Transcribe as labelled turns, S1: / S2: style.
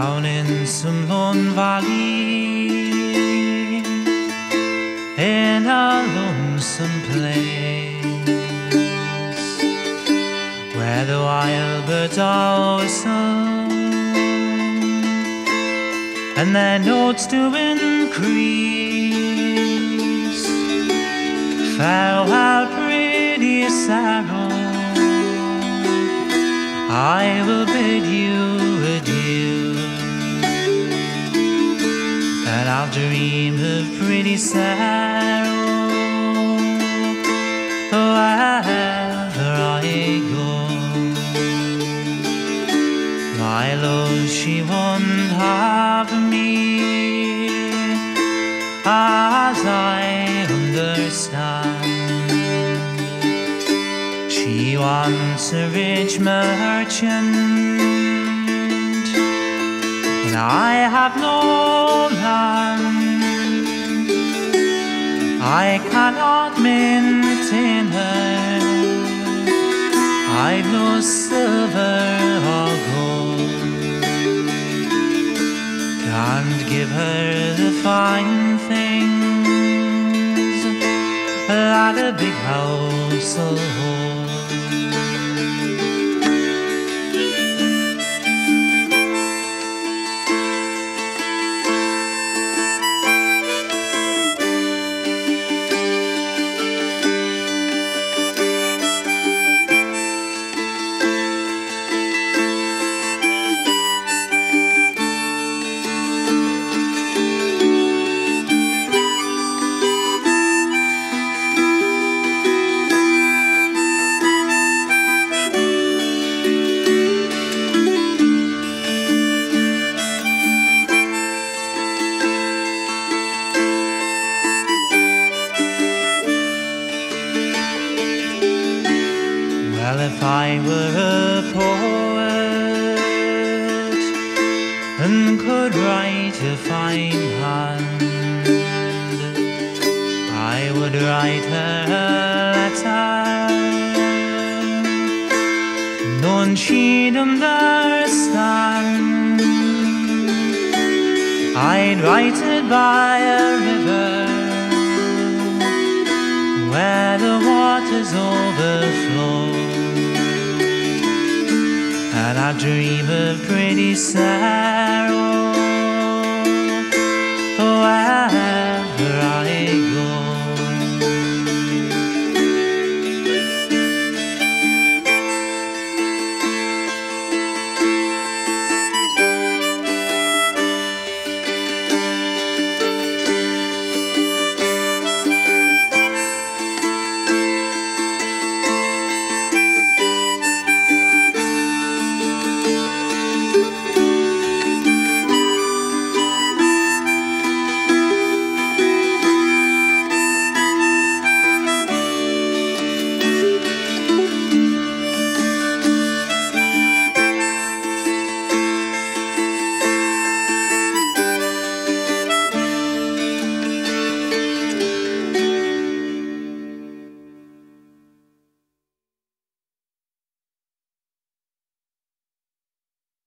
S1: down in some lone valley in a lonesome place where the wild birds all whistle and their notes do increase. Farewell, pretty Saro. I will bid you adieu. I'll dream of pretty Saro wherever I go. My love, she won't have me, as I understand. She wants a rich merchant, and I have no land. I cannot maintain her. I've no silver or gold. Can't give her the fine things that a big house will hold. Well, if I were a poet and could write a fine hand, I would write her a letter, knowing she'd understand. I'd write it by a river where the waters overflow. And I dream of pretty Saro